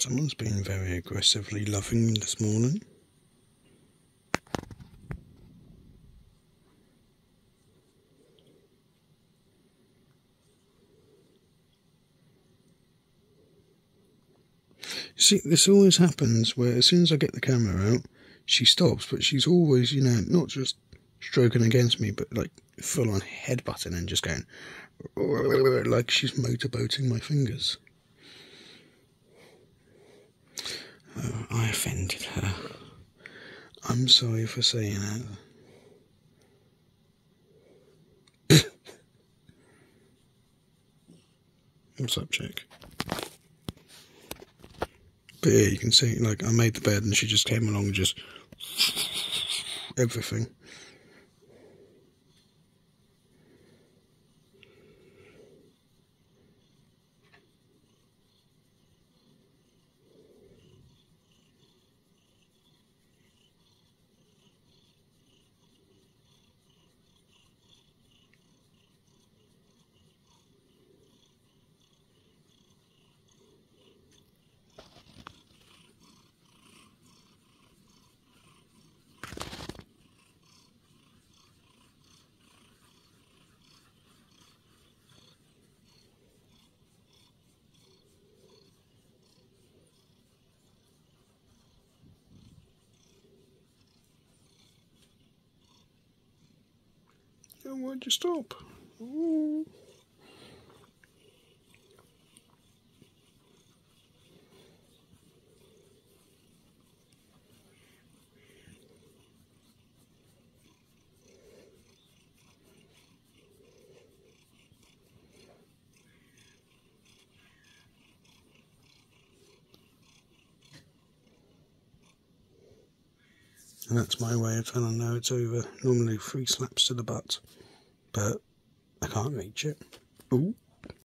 Someone's been very aggressively loving this morning. See, this always happens where as soon as I get the camera out, she stops, but she's always, you know, not just stroking against me, but like full on headbutting and just going like she's motorboating my fingers. Oh, I offended her. I'm sorry for saying that. What's up, chick? But yeah, you can see, like, I made the bed and she just came along and just everything. And why'd you stop? Ooh. And that's my way of telling know it's over. Normally three slaps to the butt, but I can't reach it. Ooh.